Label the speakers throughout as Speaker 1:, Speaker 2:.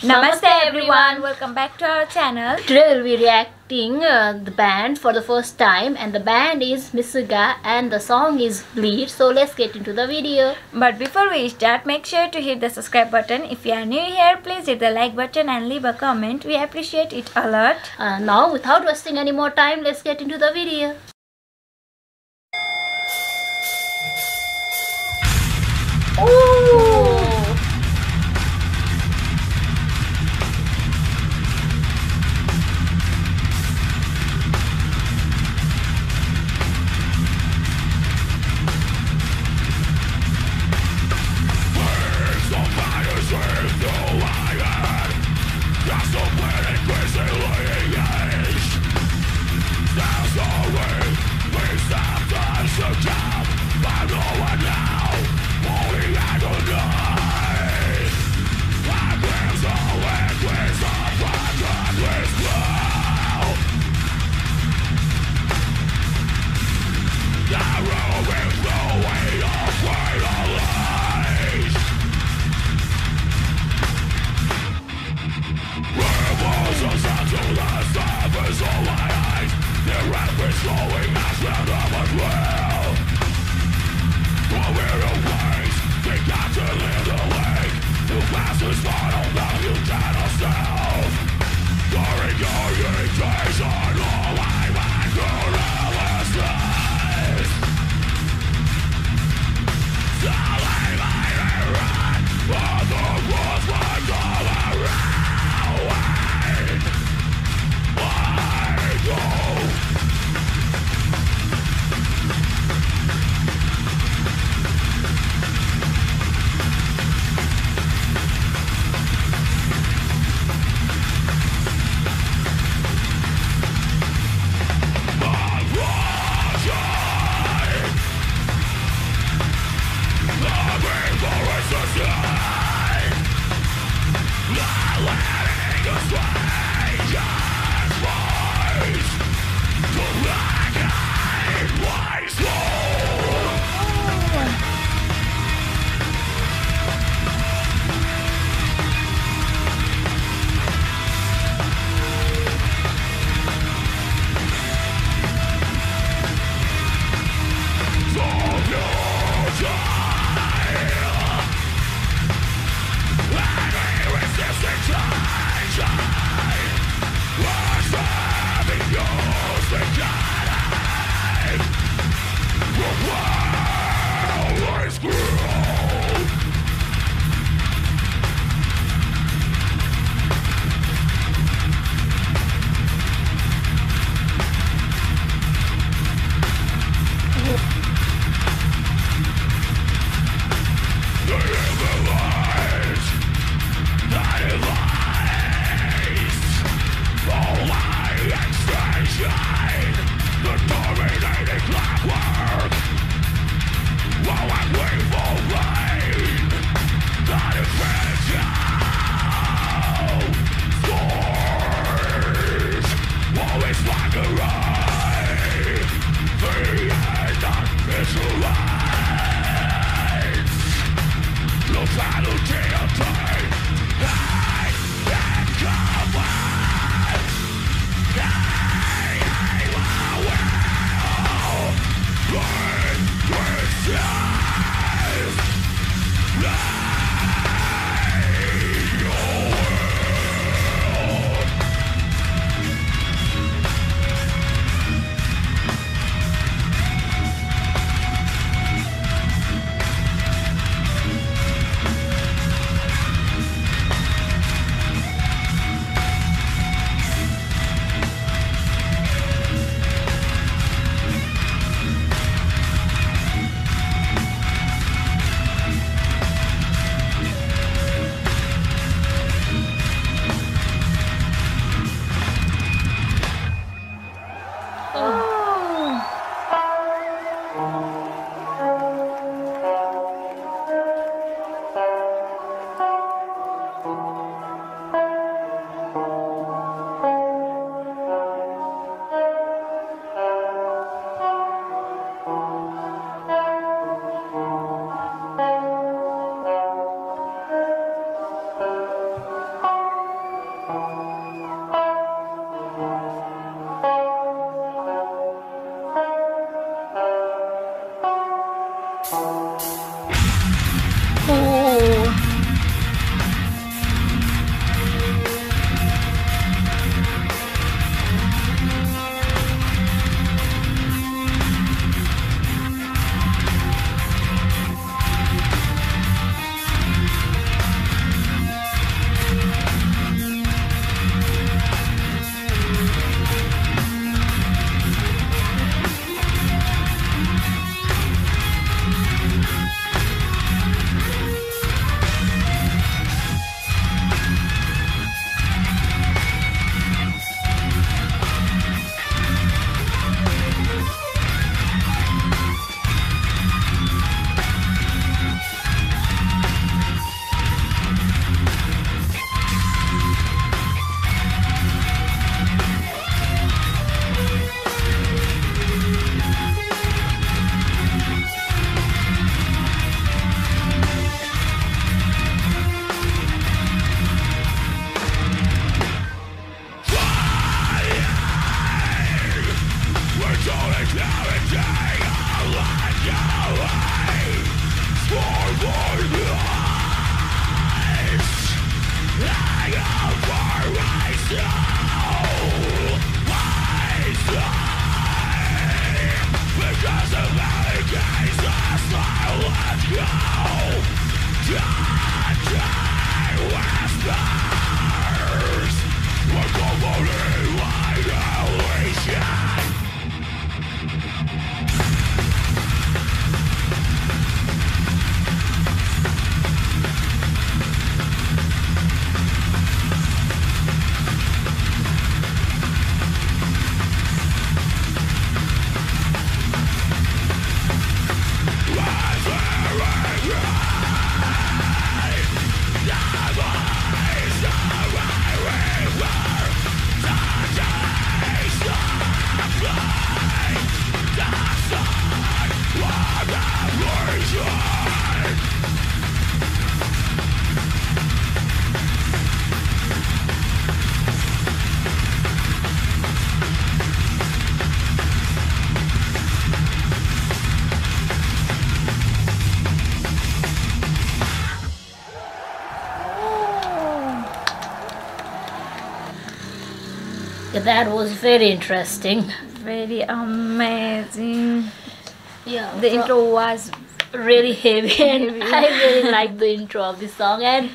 Speaker 1: Namaste everyone, welcome back to our channel.
Speaker 2: Today we'll be reacting uh, the band for the first time and the band is Meshuggah and the song is Bleed. So let's get into the video.
Speaker 1: But before we start, make sure to hit the subscribe button. If you are new here, please hit the like button and leave a comment. We appreciate it a lot.
Speaker 2: Uh, now without wasting any more time, let's get into the video. to jump, but no one now. conqueror that was very interesting
Speaker 1: Very amazing.
Speaker 2: yeah
Speaker 1: The intro was
Speaker 2: really heavy and I really like the intro of this song and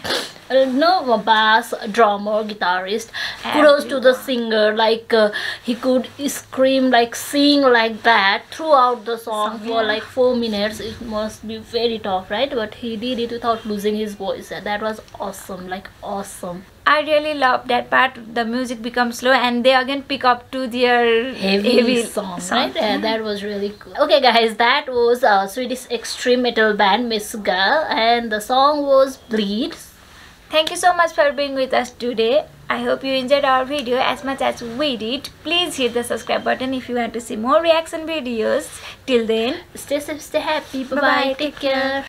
Speaker 2: uh, no bass drummer guitarist kudos to the singer like uh, he could scream like sing like that throughout the song
Speaker 1: Song,
Speaker 2: for like four minutes it must be very tough right but he did it without losing his voice and that was awesome like awesome
Speaker 1: I really love that part. The music becomes slow and they again pick up to their
Speaker 2: heavy, song, right? Yeah, that was really cool. Okay, guys, that was uh, Swedish extreme metal band Meshuggah, and the song was Bleed.
Speaker 1: Thank you so much for being with us today. I hope you enjoyed our video as much as we did. Please hit the subscribe button if you want to see more reaction videos. Till then,
Speaker 2: Stay safe, stay happy. Bye bye.
Speaker 1: Bye-bye.
Speaker 2: Take care.